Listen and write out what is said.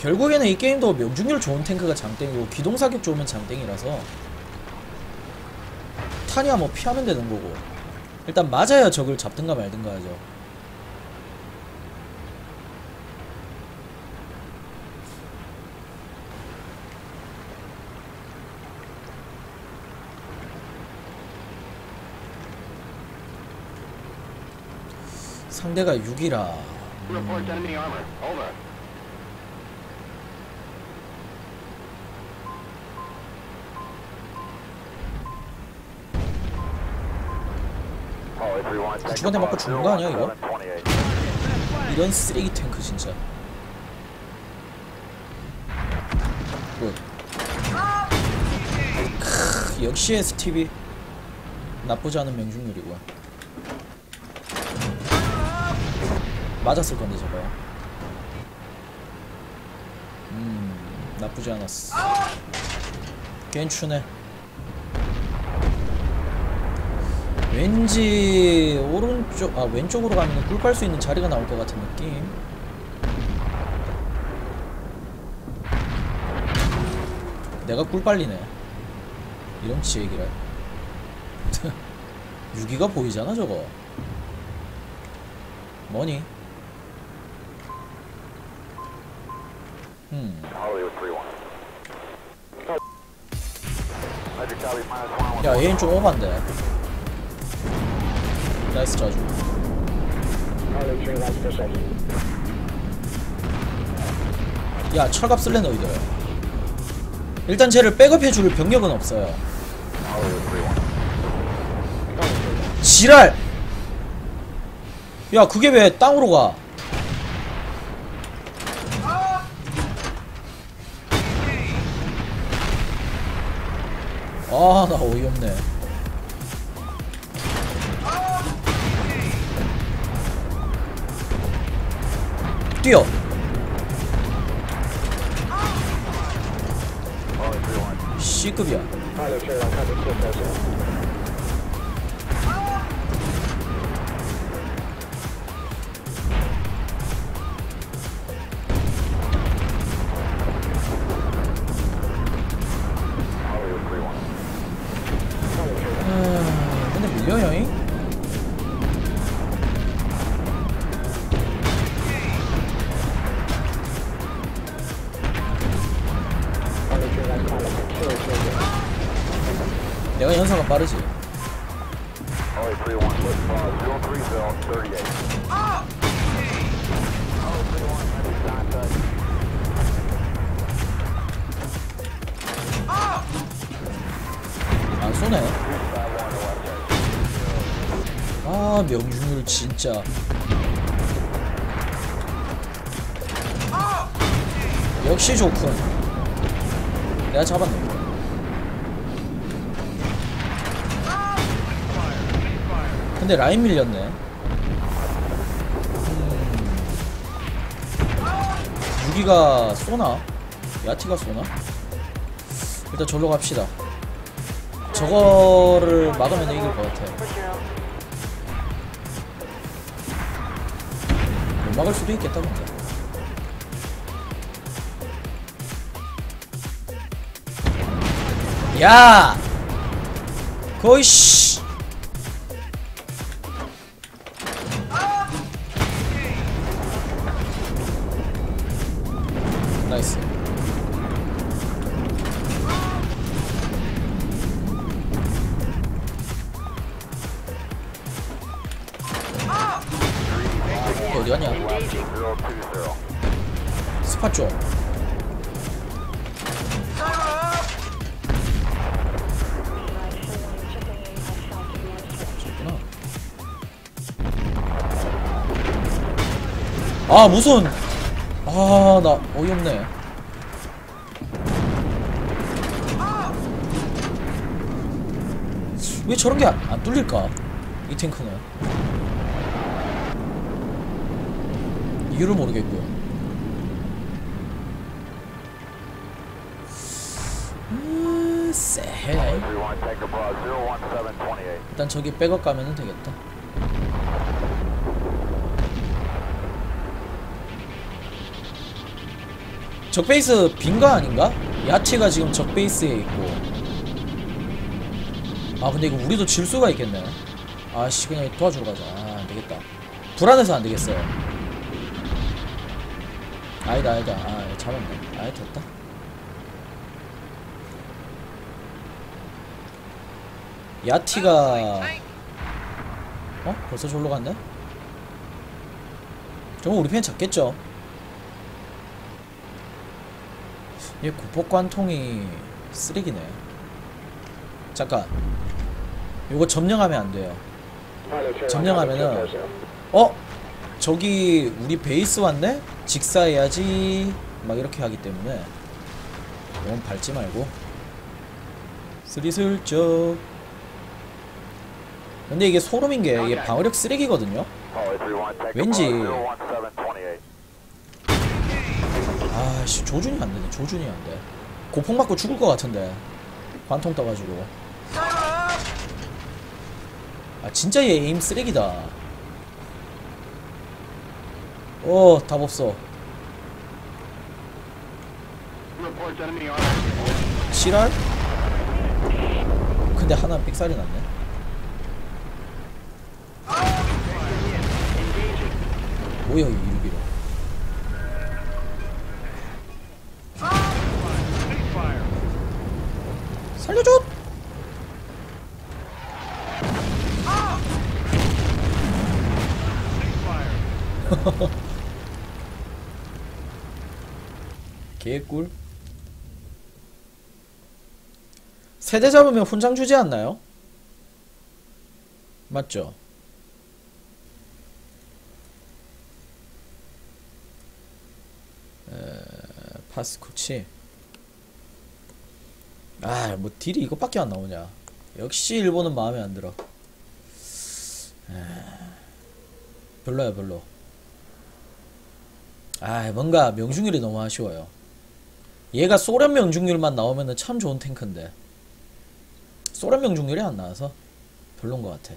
결국에는 이 게임도 명중률 좋은 탱크가 장땡이고 기동사격 좋으면 장땡이라서 탄이야 뭐 피하면 되는 거고. 일단 맞아야 적을 잡든가 말든가 하죠. 상대가 6이라. Report 구축한테 맞고 죽는 거 아니야 이거? 이런 쓰레기 탱크 진짜. 굿 크, 역시 STV 나쁘지 않은 명중률이고요 맞았을 건데 저거. 음 나쁘지 않았어. 괜찮네 왠지 오른쪽 아 왼쪽으로 가면 꿀 빨 수 있는 자리가 나올 것 같은 느낌. 내가 꿀 빨리네. 이런 치 얘기를. 6기가 보이잖아 저거. 뭐니? 음. 야, 얘는 좀 오반데. 나이스 자주. 야, 철갑 쓸래 너희들. 일단 쟤를 백업해줄 병력은 없어요. 지랄! 야, 그게 왜 땅으로 가? 아, 나 어이없네. 뛰어! C급이야. 빠르지. 안 쏘네. 아, 명중률 진짜. 역시 좋군. 내가 잡았네. 근데 라인 밀렸네. 음. 무기가 쏘나? 야티가 쏘나? 일단 절로 갑시다. 저거를 막으면 이길 것 같아. 못 막을 수도 있겠다, 근데. 야! 거의 씨! 나이스. 어디 갔냐? 스팟 쪽. 아 무슨 아 나 어이없네. 왜 저런 게 안 뚫릴까? 이 탱크는. 이유를 모르겠고요. 음, 쎄해. 일단 저기 백업 가면은 되겠다 적베이스 빈거 아닌가? 야채가 지금 적베이스에 있고 아 근데 이거 우리도 질 수가 있겠네 아씨 그냥 도와주러 가자 아 안되겠다 불안해서 안되겠어요 아니다 아니다 아 잡았네 아이 됐다 야티가 어? 벌써 졸로 갔네? 저거 우리 편 잡겠죠? 얘 구폭관통이 쓰레기네. 잠깐. 요거 점령하면 안 돼요. 점령하면은 어? 저기 우리 베이스 왔네? 직사해야지. 막 이렇게 하기 때문에. 너무 밟지 말고. 스리슬쩍. 근데 이게 소름인 게 이게 방어력 쓰레기거든요? 왠지 아씨 조준이 안 되네. 조준이 안 돼. 고폭 맞고 죽을 것 같은데. 관통 떠가지고. 아 진짜 얘 에임 쓰레기다. 어 답 없어. Reports enemy armor. 실할? 근데 하나 삑살이 났네. 뭐야 이 개꿀. 세대 잡으면 훈장 주지 않나요? 맞죠? 에, 파스코치. 아 뭐 딜이 이것밖에 안 나오냐. 역시 일본은 마음에 안 들어. 에, 별로야 별로 아 뭔가 명중률이 너무 아쉬워요. 얘가 소련 명중률만 나오면은 참 좋은 탱크인데. 소련 명중률이 안 나와서 별론 것 같아